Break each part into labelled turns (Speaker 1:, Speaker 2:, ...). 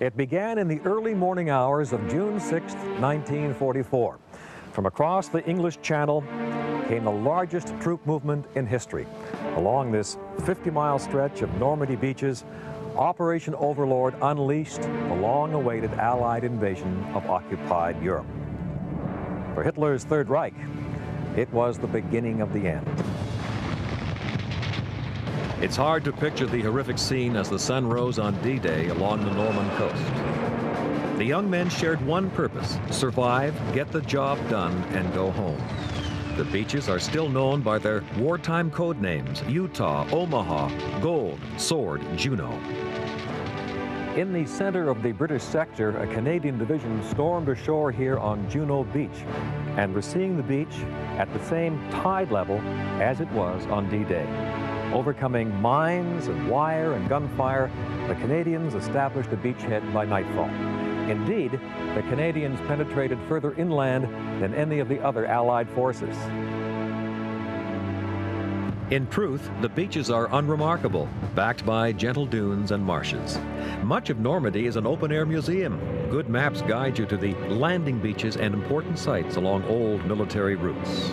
Speaker 1: It began in the early morning hours of June 6, 1944. From across the English Channel came the largest troop movement in history. Along this 50-mile stretch of Normandy beaches, Operation Overlord unleashed the long-awaited Allied invasion of occupied Europe. For Hitler's Third Reich, it was the beginning of the end.
Speaker 2: It's hard to picture the horrific scene as the sun rose on D-Day along the Norman coast. The young men shared one purpose, survive, get the job done, and go home. The beaches are still known by their wartime code names, Utah, Omaha, Gold, Sword, Juno.
Speaker 1: In the center of the British sector, a Canadian division stormed ashore here on Juno Beach. And we're seeing the beach at the same tide level as it was on D-Day. Overcoming mines and wire and gunfire, the Canadians established a beachhead by nightfall. Indeed, the Canadians penetrated further inland than any of the other Allied forces.
Speaker 2: In truth, the beaches are unremarkable, backed by gentle dunes and marshes. Much of Normandy is an open-air museum. Good maps guide you to the landing beaches and important sites along old military routes.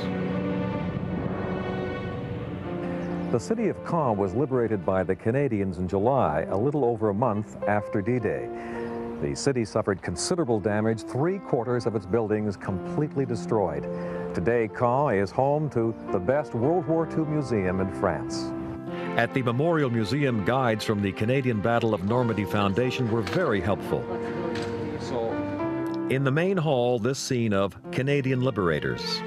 Speaker 1: The city of Caen was liberated by the Canadians in July, a little over a month after D-Day. The city suffered considerable damage, three quarters of its buildings completely destroyed. Today, Caen is home to the best World War II museum in France.
Speaker 2: At the Memorial Museum, guides from the Canadian Battle of Normandy Foundation were very helpful. In the main hall, this scene of Canadian liberators.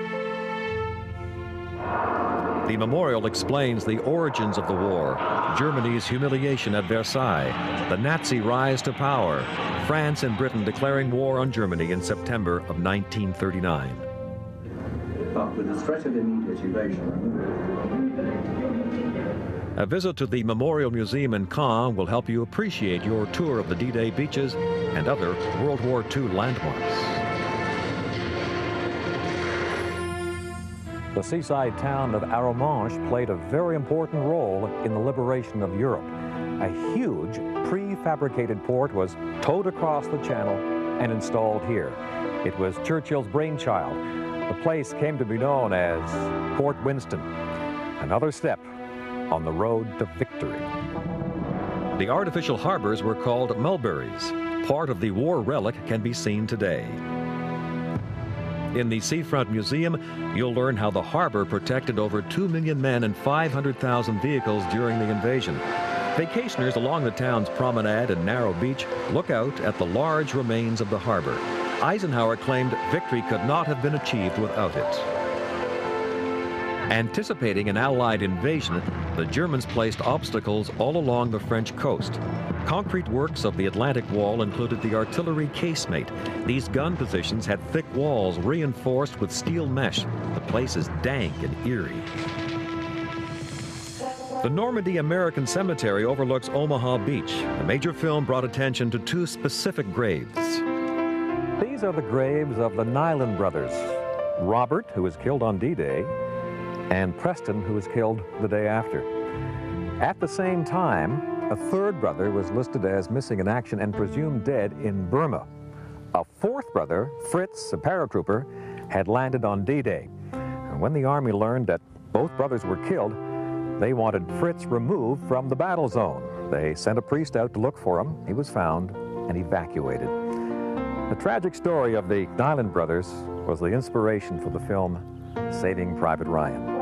Speaker 2: The memorial explains the origins of the war, Germany's humiliation at Versailles, the Nazi rise to power, France and Britain declaring war on Germany in September of 1939
Speaker 3: but with the threat of immediate invasion.
Speaker 2: A visit to the Memorial Museum in Caen will help you appreciate your tour of the D-Day beaches and other World War II landmarks.
Speaker 1: The seaside town of Arromanches played a very important role in the liberation of Europe. A huge prefabricated port was towed across the channel and installed here. It was Churchill's brainchild, the place came to be known as Port Winston, another step on the road to victory.
Speaker 2: The artificial harbors were called mulberries. Part of the war relic can be seen today. In the Seafront Museum, you'll learn how the harbor protected over 2 million men and 500,000 vehicles during the invasion. Vacationers along the town's promenade and narrow beach look out at the large remains of the harbor. Eisenhower claimed victory could not have been achieved without it. Anticipating an Allied invasion, the Germans placed obstacles all along the French coast. Concrete works of the Atlantic Wall included the artillery casemate. These gun positions had thick walls reinforced with steel mesh. The place is dank and eerie. The Normandy American Cemetery overlooks Omaha Beach. The major film brought attention to two specific graves.
Speaker 1: These are the graves of the Niland brothers, Robert, who was killed on D-Day, and Preston, who was killed the day after. At the same time, a third brother was listed as missing in action and presumed dead in Burma. A fourth brother, Fritz, a paratrooper, had landed on D-Day. And when the Army learned that both brothers were killed, they wanted Fritz removed from the battle zone. They sent a priest out to look for him. He was found and evacuated. The tragic story of the Niland brothers was the inspiration for the film Saving Private Ryan.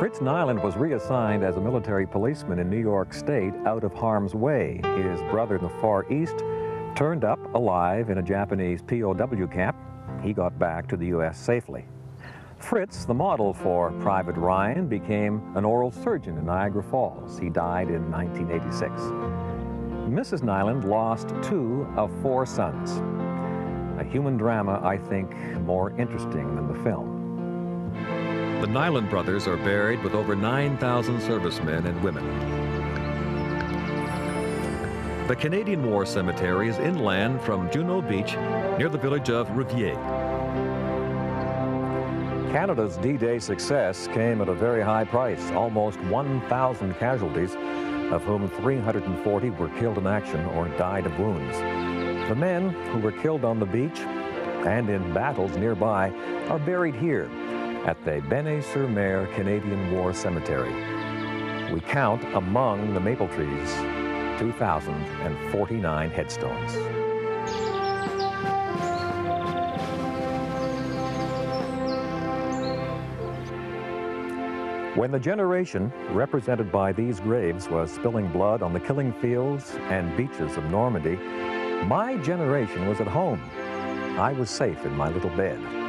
Speaker 1: Fritz Niland was reassigned as a military policeman in New York State out of harm's way. His brother in the Far East turned up alive in a Japanese POW camp. He got back to the U.S. safely. Fritz, the model for Private Ryan, became an oral surgeon in Niagara Falls. He died in 1986. Mrs. Niland lost two of four sons. A human drama, I think, more interesting than the film.
Speaker 2: The Niland brothers are buried with over 9,000 servicemen and women. The Canadian War Cemetery is inland from Juno Beach near the village of Reviers.
Speaker 1: Canada's D-Day success came at a very high price, almost 1,000 casualties of whom 340 were killed in action or died of wounds. The men who were killed on the beach and in battles nearby are buried here at the Bény-sur-Mer Canadian War Cemetery. We count among the maple trees 2,049 headstones. When the generation represented by these graves was spilling blood on the killing fields and beaches of Normandy, my generation was at home. I was safe in my little bed.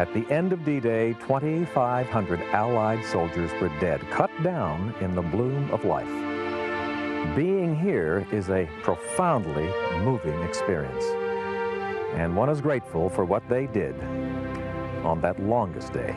Speaker 1: At the end of D-Day, 2,500 Allied soldiers were dead, cut down in the bloom of life. Being here is a profoundly moving experience, and one is grateful for what they did on that longest day